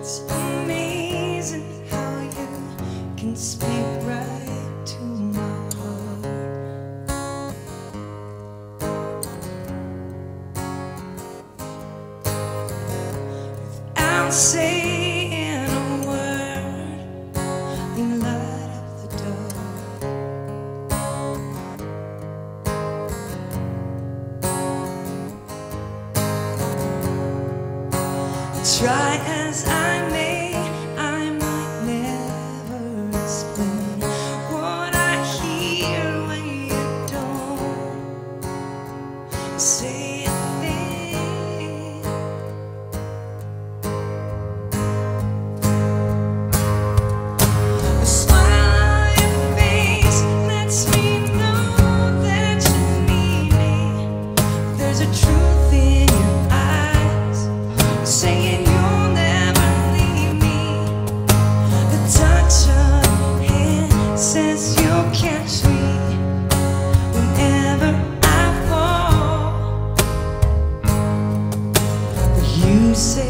It's amazing how you can speak right to my heart. Without saying Try as I may, I might never explain what I hear when you don't say. The smile on your face lets me know that you need me. There's a truth. say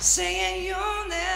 singing your name.